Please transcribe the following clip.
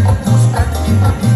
que busca aquí,